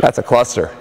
That's a cluster.